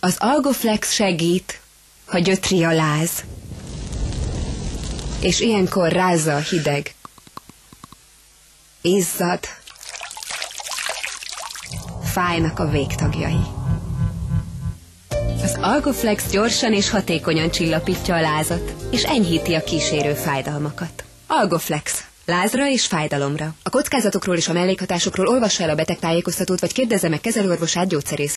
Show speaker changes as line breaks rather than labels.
Az Algoflex segít, ha gyötri a láz. És ilyenkor rázza a hideg. Izzad. Fájnak a végtagjai. Az Algoflex gyorsan és hatékonyan csillapítja a lázat, és enyhíti a kísérő fájdalmakat. Algoflex. Lázra és fájdalomra. A kockázatokról és a mellékhatásokról olvassa el a betegtájékoztatót, vagy kérdezze meg kezelőorvosát gyógyszerész.